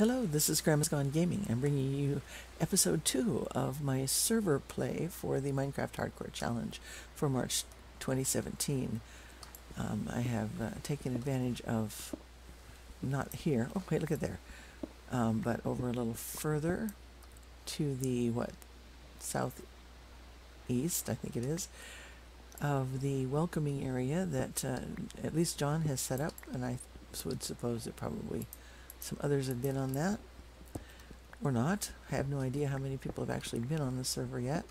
Hello, this is Grandma's Gone Gaming. I'm bringing you episode two of my server play for the Minecraft Hardcore Challenge for March 2017. Um, I have uh, taken advantage of not here. Oh, wait, look at there. Um, but over a little further to the what southeast, I think it is, of the welcoming area that uh, at least John has set up, and I would suppose it probably some others have been on that or not. I have no idea how many people have actually been on the server yet.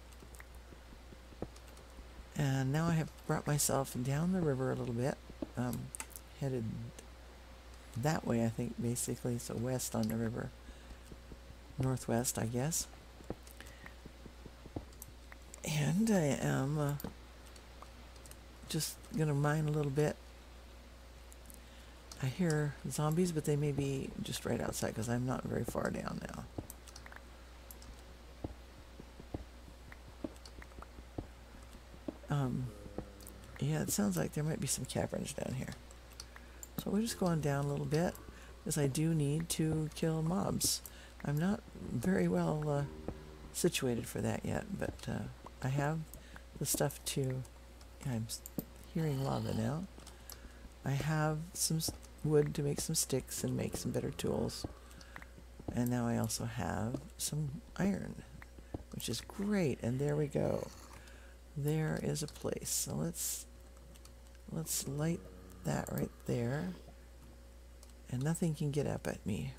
And now I have brought myself down the river a little bit, um, headed that way, I think, basically, so west on the river, northwest, I guess. And I am uh, just gonna mine a little bit I hear zombies, but they may be just right outside because I'm not very far down now. Um, yeah, it sounds like there might be some caverns down here. So we're just going down a little bit because I do need to kill mobs. I'm not very well uh, situated for that yet, but uh, I have the stuff to... I'm hearing lava now. I have some wood to make some sticks and make some better tools. And now I also have some iron, which is great. And there we go. There is a place. So let's let's light that right there. And nothing can get up at me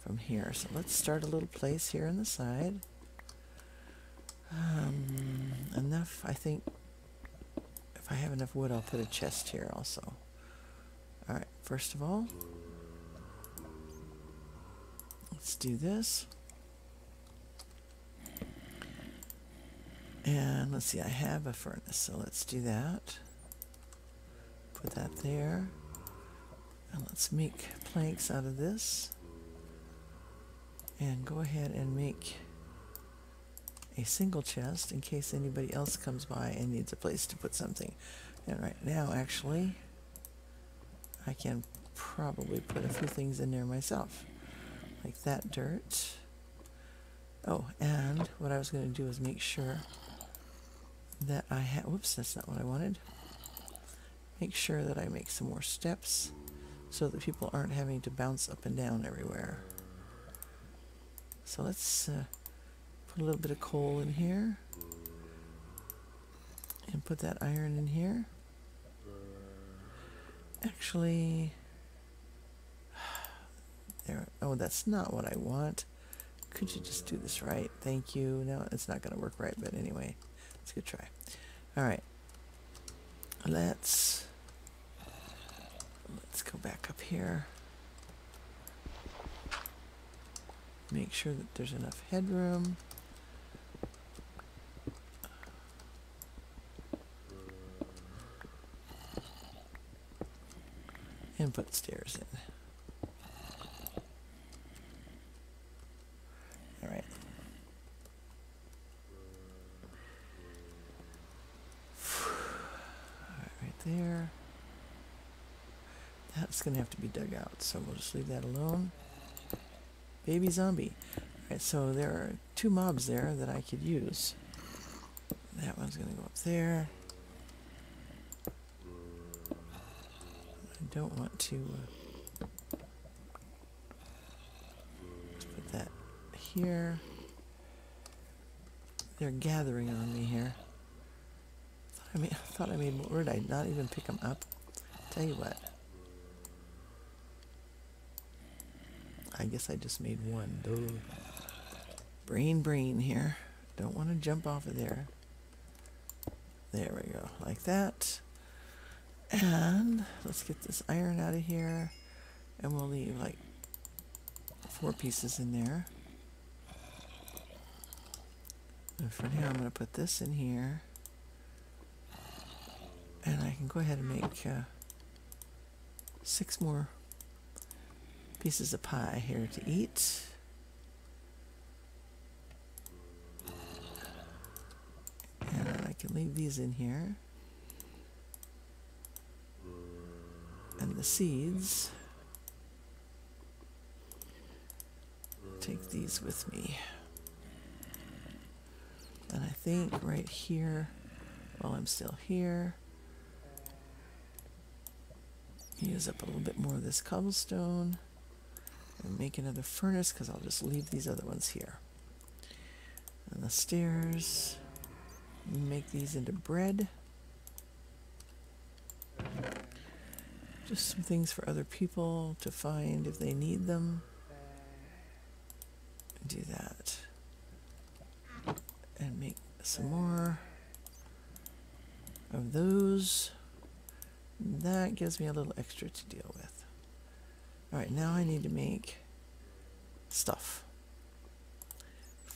from here. So let's start a little place here on the side. Um, enough, I think. If I have enough wood, I'll put a chest here also. Alright, first of all, let's do this. And let's see, I have a furnace, so let's do that. Put that there. And let's make planks out of this. And go ahead and make a single chest in case anybody else comes by and needs a place to put something. And right now, actually, I can probably put a few things in there myself. Like that dirt. Oh, and what I was going to do is make sure that I have... Whoops, that's not what I wanted. Make sure that I make some more steps so that people aren't having to bounce up and down everywhere. So let's uh, put a little bit of coal in here. And put that iron in here. Actually, there. Oh, that's not what I want. Could you just do this right? Thank you. No, it's not going to work right, but anyway, let's go try. All right. Let's let's go back up here. Make sure that there's enough headroom. and put stairs in. All right. All right, right there. That's going to have to be dug out, so we'll just leave that alone. Baby zombie. All right, so there are two mobs there that I could use. That one's going to go up there. I don't want to uh, put that here. They're gathering on me here. I made, thought I made more. Did I not even pick them up? Tell you what. I guess I just made one. Brain, brain here. Don't want to jump off of there. There we go. Like that. And let's get this iron out of here. And we'll leave like four pieces in there. And for now, I'm going to put this in here. And I can go ahead and make uh, six more pieces of pie here to eat. And I can leave these in here. and the seeds. take these with me. And I think right here, while I'm still here, use up a little bit more of this cobblestone and make another furnace because I'll just leave these other ones here. And the stairs, make these into bread. Just some things for other people to find if they need them. Do that. And make some more of those. That gives me a little extra to deal with. Alright, now I need to make stuff.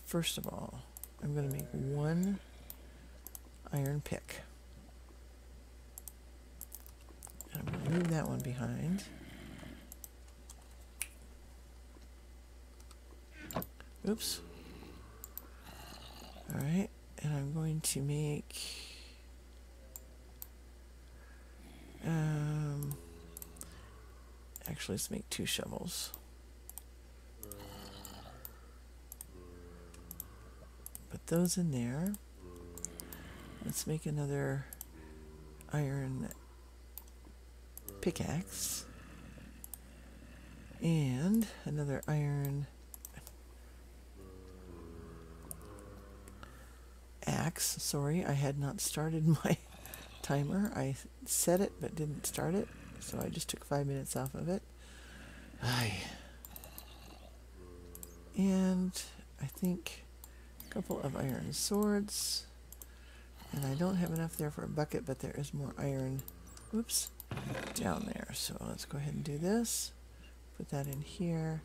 First of all, I'm going to make one iron pick. And I'm going to leave that one behind. Oops. Alright, and I'm going to make... Um, actually, let's make two shovels. Put those in there. Let's make another iron pickaxe. And another iron axe. Sorry, I had not started my timer. I set it but didn't start it, so I just took five minutes off of it. Aye. And I think a couple of iron swords. And I don't have enough there for a bucket, but there is more iron. Oops down there. So let's go ahead and do this. Put that in here.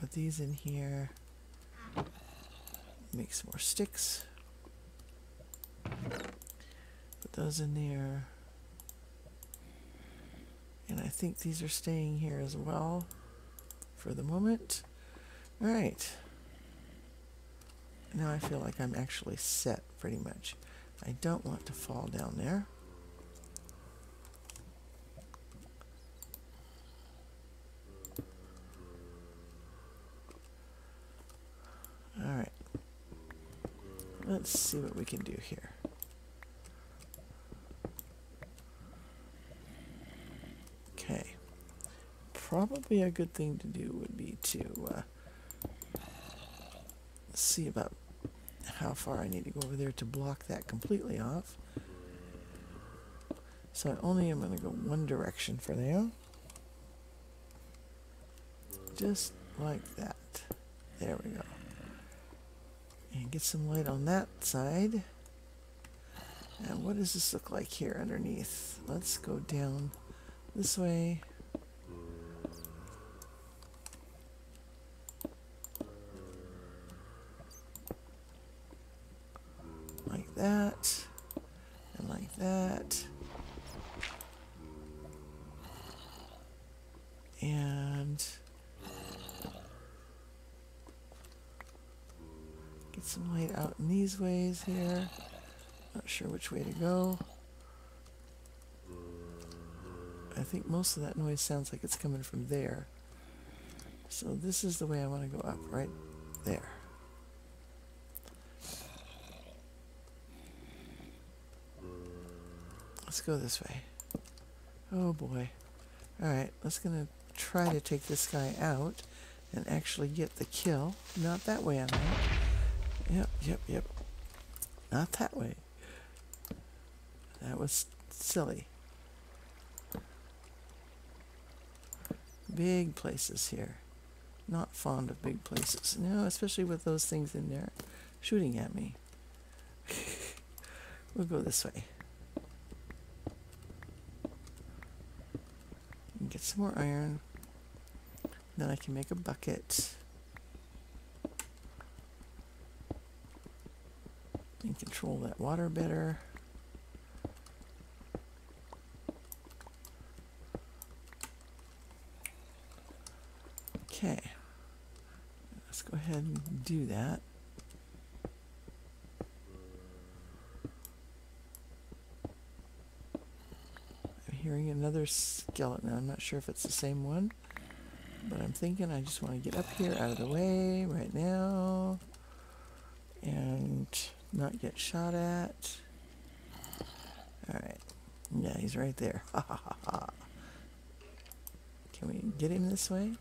Put these in here. Make some more sticks. Those in there. And I think these are staying here as well for the moment. Alright. Now I feel like I'm actually set pretty much. I don't want to fall down there. Alright. Let's see what we can do here. Okay. Probably a good thing to do would be to uh, see about how far I need to go over there to block that completely off. So I only am going to go one direction for now. Just like that. There we go. And get some light on that side. And what does this look like here underneath? Let's go down this way. that, and like that. And get some light out in these ways here. Not sure which way to go. I think most of that noise sounds like it's coming from there. So this is the way I want to go up, right there. Let's go this way. Oh boy. Alright, let's gonna try to take this guy out and actually get the kill. Not that way, I'm not. Yep, yep, yep. Not that way. That was silly. Big places here. Not fond of big places. No, especially with those things in there shooting at me. we'll go this way. get some more iron. Then I can make a bucket. And control that water better. Okay. Let's go ahead and do that. I'm hearing another skeleton. I'm not sure if it's the same one. But I'm thinking I just want to get up here out of the way right now and not get shot at. Alright. Yeah, he's right there. Can we get him this way?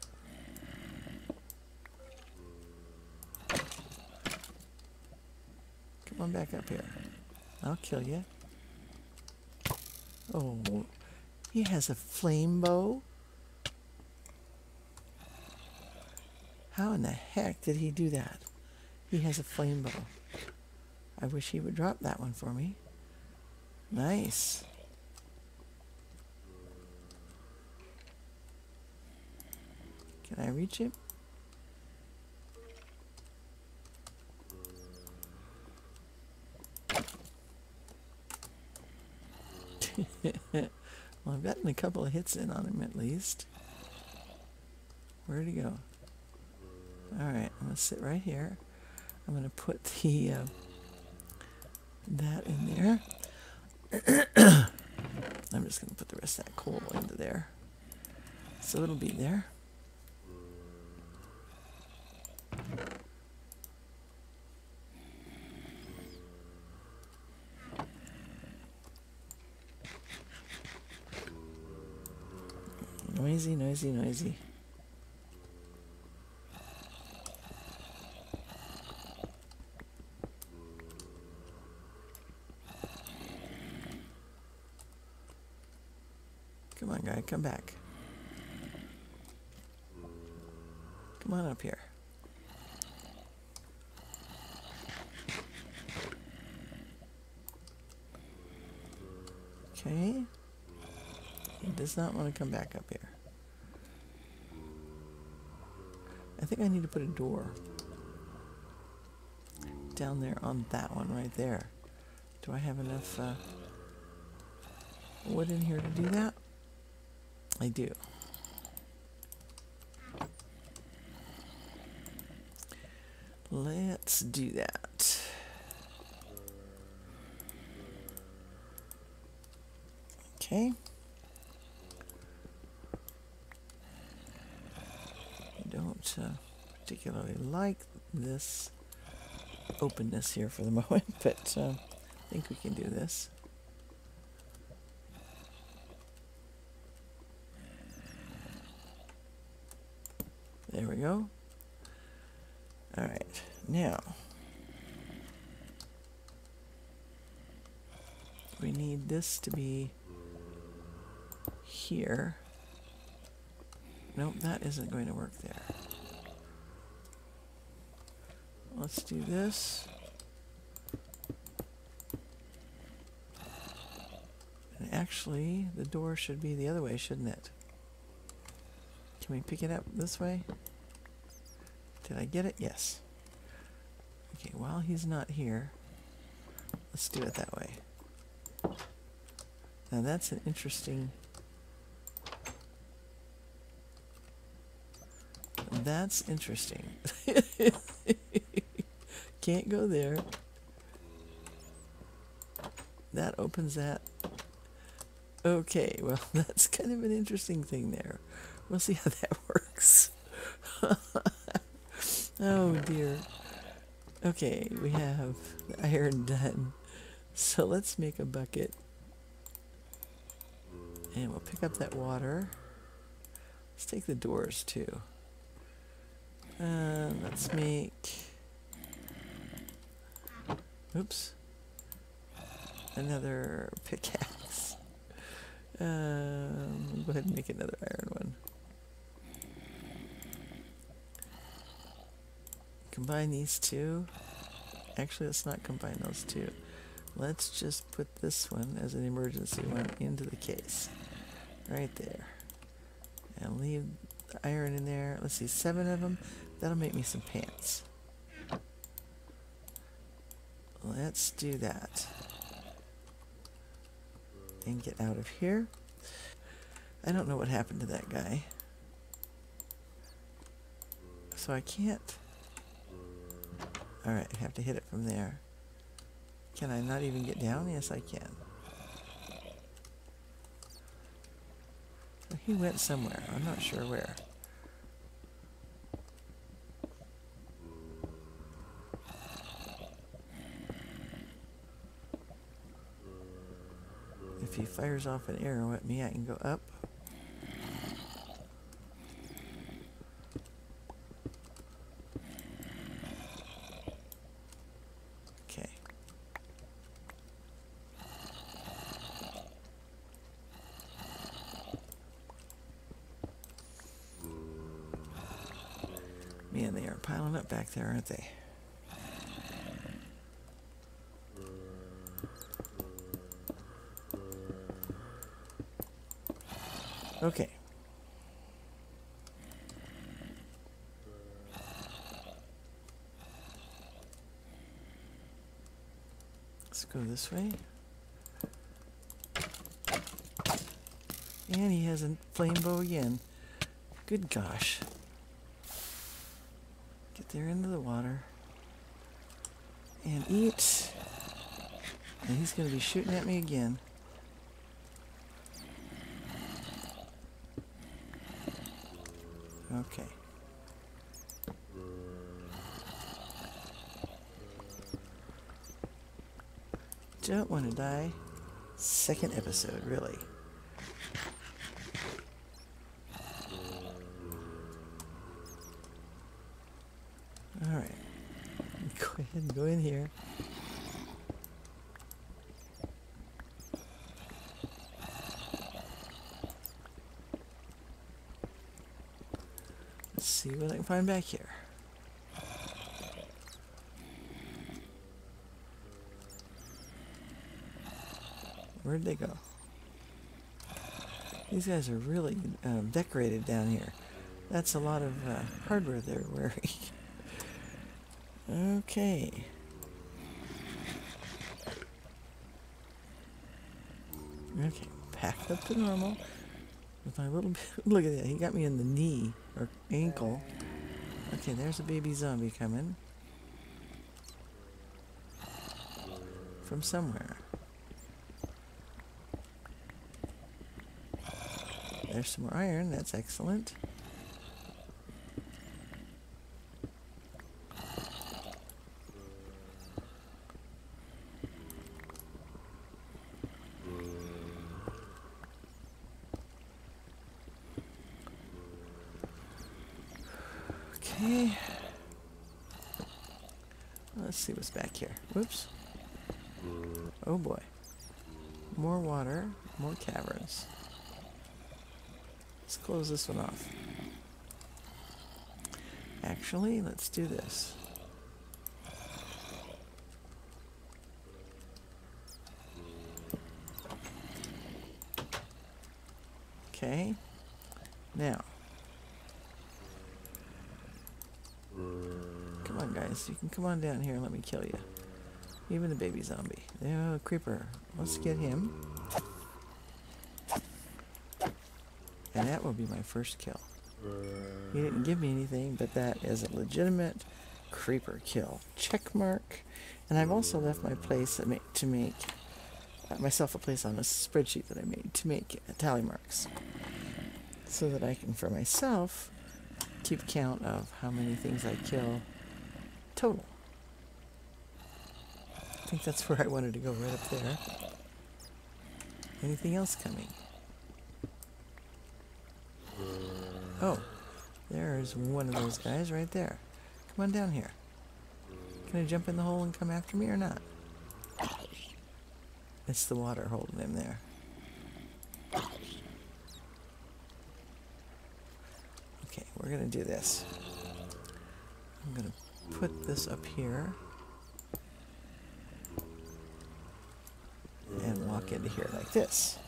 Come on back up here. I'll kill you. Oh, he has a flame bow? How in the heck did he do that? He has a flame bow. I wish he would drop that one for me. Nice. Can I reach him? well, I've gotten a couple of hits in on him at least. Where'd he go? Alright, I'm going to sit right here. I'm going to put the uh, that in there. I'm just going to put the rest of that coal into there. So it'll be there. Noisy, noisy, noisy. Come back. Come on up here. Okay. He does not want to come back up here. I think I need to put a door down there on that one right there. Do I have enough uh, wood in here to do that? I do. Let's do that. Okay. I don't uh, particularly like this openness here for the moment, but uh, I think we can do this. There we go. All right, now we need this to be here. Nope, that isn't going to work there. Let's do this. And actually, the door should be the other way, shouldn't it? Can we pick it up this way? Did I get it? Yes. Okay, while he's not here, let's do it that way. Now that's an interesting... That's interesting. Can't go there. That opens that. Okay, well, that's kind of an interesting thing there. We'll see how that works. Oh dear. Okay, we have the iron done. So let's make a bucket. And we'll pick up that water. Let's take the doors too. And let's make... Oops. Another pickaxe. Um, go ahead and make another iron one. Combine these two. Actually, let's not combine those two. Let's just put this one as an emergency one into the case. Right there. And leave the iron in there. Let's see, seven of them. That'll make me some pants. Let's do that. And get out of here. I don't know what happened to that guy. So I can't... Alright, I have to hit it from there. Can I not even get down? Yes, I can. He went somewhere. I'm not sure where. If he fires off an arrow at me, I can go up there, aren't they? Okay. Let's go this way. And he has a flame bow again. Good gosh. There into the water. And eat. And he's going to be shooting at me again. Okay. Don't want to die. Second episode, really. Alright. Go ahead and go in here. Let's can back here. Where'd they go? These guys are really um, decorated down here. That's a lot of uh, hardware they're wearing. okay. Okay, packed up to normal with my little. Look at that. He got me in the knee or ankle. Okay, there's a baby zombie coming from somewhere. There's some more iron. That's excellent. Okay. Let's see what's back here. Whoops. Oh boy. More water, more caverns. Let's close this one off. Actually, let's do this. Okay. Now. Come on, guys. You can come on down here and let me kill you. Even the baby zombie. Yeah, creeper. Let's get him. And that will be my first kill. He didn't give me anything, but that is a legitimate creeper kill. Check mark. And I've also left my place to make, uh, myself a place on a spreadsheet that I made to make tally marks. So that I can, for myself, keep count of how many things I kill total. I think that's where I wanted to go, right up there. Anything else coming? Oh, there's one of those guys right there. Come on down here. Can I jump in the hole and come after me or not? It's the water holding him there. Okay, we're gonna do this. I'm gonna put this up here. And walk into here like this.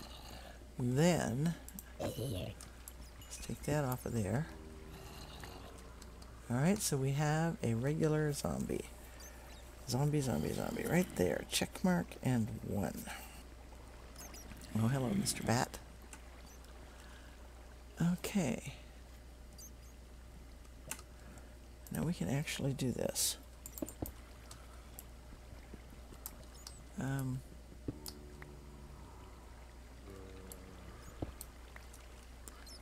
Then, let's take that off of there. Alright, so we have a regular zombie. Zombie, zombie, zombie. Right there. Check mark and one. Oh, hello, Mr. Bat. Okay. Now we can actually do this. Um,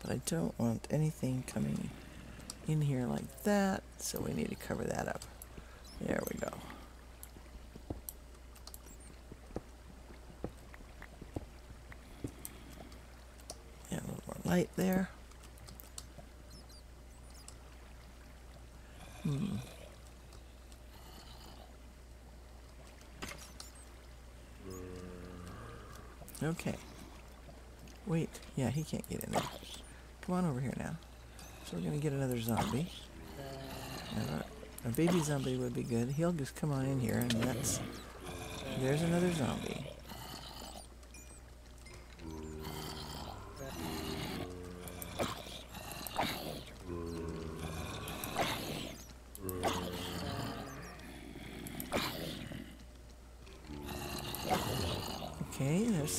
but I don't want anything coming in here like that, so we need to cover that up. There we go. A little more light there. Hmm. Okay. Wait, yeah, he can't get in there. Come on over here now. So we're gonna get another zombie. A baby zombie would be good. He'll just come on in here, and that's there's another zombie.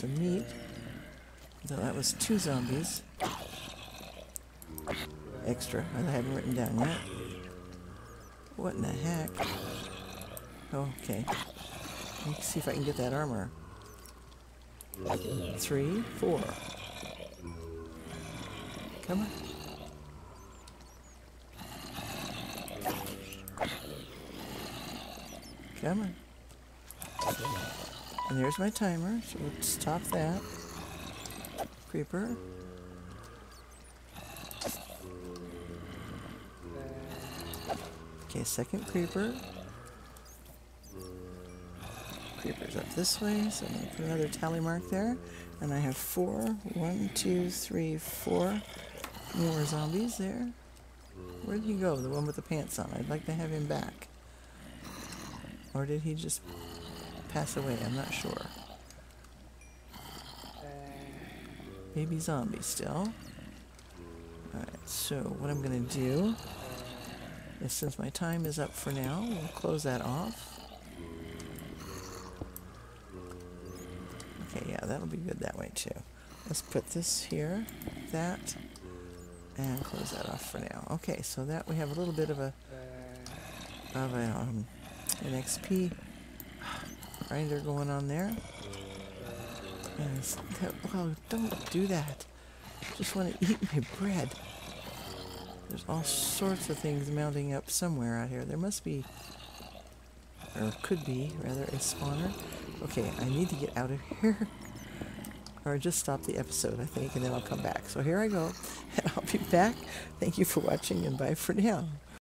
Some meat. So that was two zombies. Extra. I haven't written down yet. What in the heck? Okay. Let me see if I can get that armor. Three, four. Come on. Come on. And there's my timer, so let's stop that. Creeper. Okay, second creeper. Creeper's up this way, so I'm going to put another tally mark there. And I have four. One, two, three, four more zombies there. Where did he go? The one with the pants on. I'd like to have him back. Or did he just pass away? I'm not sure. Baby zombie still. Alright, so what I'm going to do is since my time is up for now, we'll close that off. Okay, yeah, that'll be good that way too. Let's put this here, that, and close that off for now. Okay, so that we have a little bit of a of a, um, an XP grinder going on there. Well, don't do that. I Just want to eat my bread. There's all sorts of things mounting up somewhere out here. There must be, or could be, rather, a spawner. Okay, I need to get out of here. or just stop the episode, I think, and then I'll come back. So here I go, and I'll be back. Thank you for watching, and bye for now.